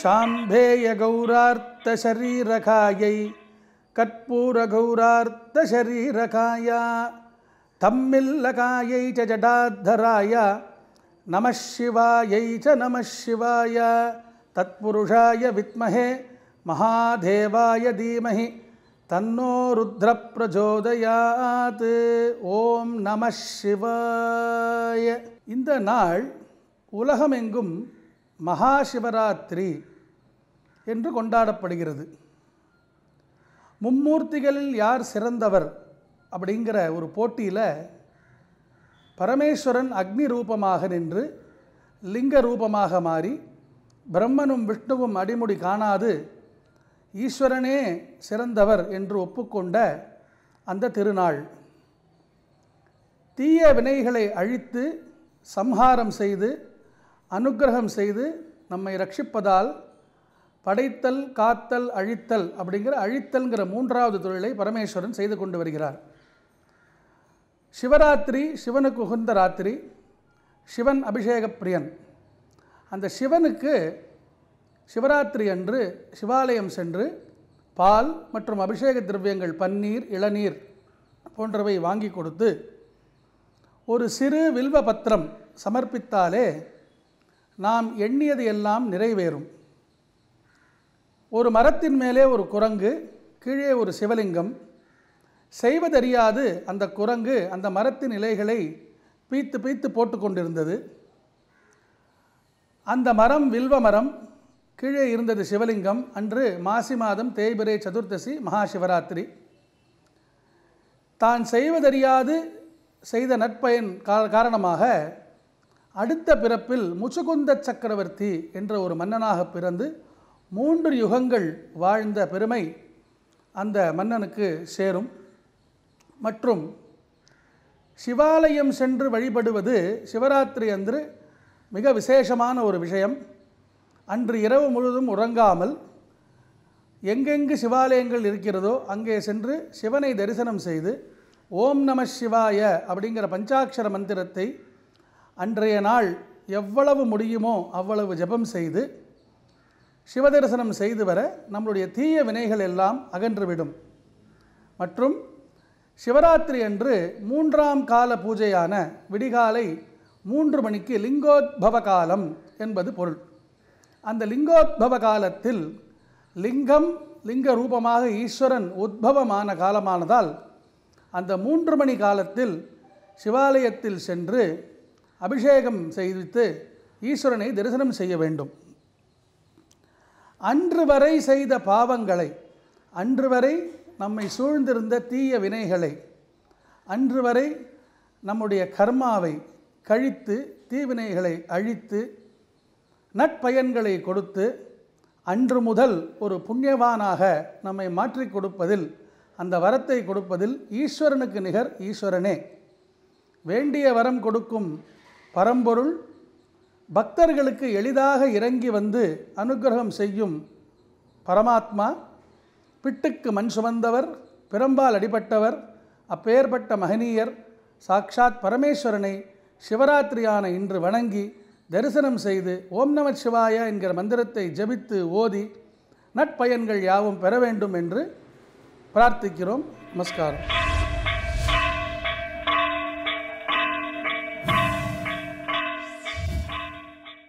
சாம்பேய கௌரார்த்த சரீரகாயை கற்பூர கௌரார்த்த சரீரகாயா தம்மில்லகாயை ச ஜடாத்தராய நமசிவாயை ச நமசிவாய தத்புருஷாய வித்மஹே மகாதேவாய தீமஹி தன்னோ ருத்ர பிரச்சோதயாத் ஓம் நம சிவாய. இந்த நாள் உலகமெங்கும் மகாசிவராத்திரி என்று கொண்டாடப்படுகிறது. மும்மூர்த்திகளில் யார் சிறந்தவர் அப்படிங்கிற ஒரு போட்டியில் பரமேஸ்வரன் அக்னி ரூபமாக நின்று லிங்க ரூபமாக மாறி பிரம்மனும் விஷ்ணுவும் அடிமுடி காணாது ஈஸ்வரனே சிறந்தவர் என்று ஒப்புக்கொண்ட அந்த திருநாள். தீய வினைகளை அழித்து சம்ஹாரம் செய்து அனுக்கிரகம் செய்து நம்மை ரட்சிப்பதால் படைத்தல் காத்தல் அழித்தல் அப்படிங்கிற அழித்தல்ங்கிற மூன்றாவது தொழிலை பரமேஸ்வரன் செய்து கொண்டு வருகிறார். சிவராத்திரி சிவனுக்கு உகந்த ராத்திரி சிவன் அபிஷேக பிரியன் அந்த சிவனுக்கு சிவராத்திரி அன்று சிவாலயம் சென்று பால் மற்றும் அபிஷேக திரவியங்கள் பன்னீர் இளநீர் போன்றவை வாங்கி கொடுத்து ஒரு சிறு வில்வ பத்திரம் சமர்ப்பித்தாலே நாம் எண்ணியது எல்லாம் நிறைவேறும். ஒரு மரத்தின் மேலே ஒரு குரங்கு கீழே ஒரு சிவலிங்கம். செய்வதறியாது அந்த குரங்கு அந்த மரத்தின் இலைகளை பீத்து பீத்து போட்டு கொண்டிருந்தது. அந்த மரம் வில்வ மரம் கீழே இருந்தது சிவலிங்கம். அன்று மாசி மாதம் தேய்பிரை சதுர்த்தசி மகா சிவராத்திரி தான் செய்வதறியாது செய்த நட்பயன் கா- காரணமாக அடுத்த பிறப்பில் முச்சுகுந்த சக்கரவர்த்தி என்ற ஒரு மன்னனாக பிறந்து மூன்று யுகங்கள் வாழ்ந்த பெருமை அந்த மன்னனுக்கு சேரும். மற்றும் சிவாலயம் சென்று வழிபடுவது சிவராத்திரி அன்று மிக விசேஷமான ஒரு விஷயம். அன்று இரவு முழுவதும் உறங்காமல் எங்கெங்கு சிவாலயங்கள் இருக்கிறதோ அங்கே சென்று சிவனை தரிசனம் செய்து ஓம் நம சிவாய அப்படிங்கிற பஞ்சாட்சர மந்திரத்தை அன்றைய நாள் எவ்வளவு முடியுமோ அவ்வளவு ஜெபம் செய்து சிவதரிசனம் செய்து வர நம்மளுடைய தீய வினைகள் எல்லாம் அகன்றுவிடும். மற்றும் சிவராத்திரி அன்று மூன்றாம் கால பூஜையான விடிகாலை மூன்று மணிக்கு லிங்கோத்பவ காலம் என்பது பொருள். அந்த லிங்கோத்பவ காலத்தில் லிங்கம் லிங்க ரூபமாக ஈஸ்வரன் உத்பவமான காலமானதால் அந்த மூன்று மணி காலத்தில் சிவாலயத்தில் சென்று அபிஷேகம் செய்வித்து ஈஸ்வரனை தரிசனம் செய்ய வேண்டும். அன்று வரை செய்த பாவங்களை அன்று வரை நம்மை சூழ்ந்திருந்த தீய வினைகளை அன்று வரை நம்முடைய கர்மாவை கழித்து தீவினைகளை அழித்து நட்பயன்களை கொடுத்து அன்று முதல் ஒரு புண்ணியவானாக நம்மை மாற்றிக் கொடுப்பதில் அந்த வரத்தை கொடுப்பதில் ஈஸ்வரனுக்கு நிகர் ஈஸ்வரனே. வேண்டிய வரம் கொடுக்கும் பரம்பொருள் பக்தர்களுக்கு எளிதாக இறங்கி வந்து அனுக்கிரகம் செய்யும் பரமாத்மா பிட்டுக்கு மண் சுமந்தவர் பிறம்பால் அடிபட்டவர் அப்பேற்பட்ட மகனீயர் சாக்ஷாத் பரமேஸ்வரனை சிவராத்திரியான இன்று வணங்கி தரிசனம் செய்து ஓம் நம சிவாய என்கிற மந்திரத்தை ஜெபித்து ஓதி நட்பயன்கள் யாவும் பெற வேண்டும் என்று பிரார்த்திக்கிறோம். நமஸ்காரம்.